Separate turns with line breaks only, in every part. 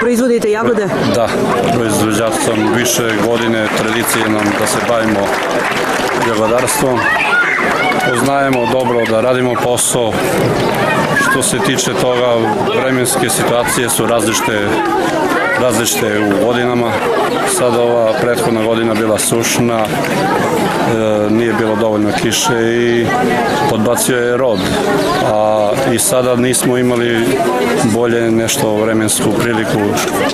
proizvodite jagode?
Da, proizvođač sam više godine, tradicije nam da se bavimo jagodarstvom. Poznajemo dobro da radimo posao. Što se tiče toga, vremenske situacije su različite različite u godinama. Sad ova prethodna godina bila sušna, e, nije bilo dovoljno kiše i podbacio je rod. A i sada nismo imali bolje nešto vremensku priliku,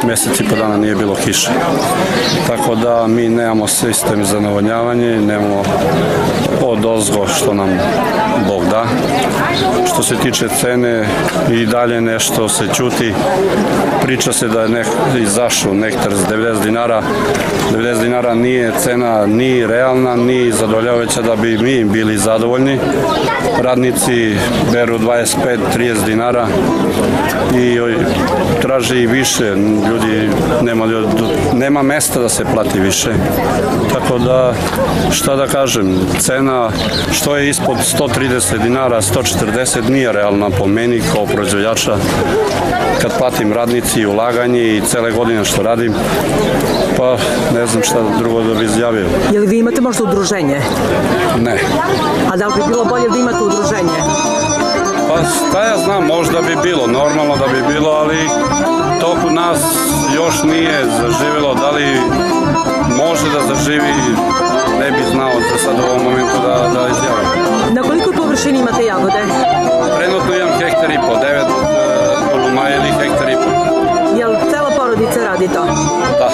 meseci po dana nije bilo kiše. Tako da mi nemamo sistem za navodnjavanje, nemamo od ozgo što nam Bog da. Što se tiče cene i dalje nešto se čuti, priča se da je nek, izašao nektar za 90 dinara. 90 dinara nije cena ni realna, ni zadovoljavajuća da bi mi bili zadovoljni. Radnici beru 25-30 dinara i traže i više. Ljudi nema, nema mesta da se plati više. Tako da, šta da kažem, cena što je ispod 130 dinara, 140 nije realna po meni kao proizvođača kad platim radnici i ulaganje i cele godine što radim, pa ne znam šta drugo da bi izjavio.
Je li vi imate možda udruženje?
Ne.
A da li bi bilo bolje da imate udruženje?
Pa šta ja znam, možda bi bilo, normalno da bi bilo, ali to kod nas još nije zaživjelo, da li može da zaživi, ne bi znao za sad u ovom momentu da, da izjavim.
Na koliko površini imate jagode?
Trenutno imam hektar i po, devet koluma ili hektar i po.
Jel cela porodica radi to?
Da,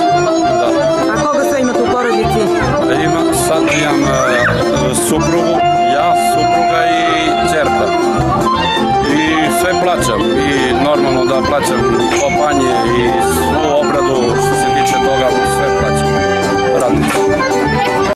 da.
A koga sve imate u porodici?
Ima, sad imam uh, suprugu, ja, supruga i placu Opanie i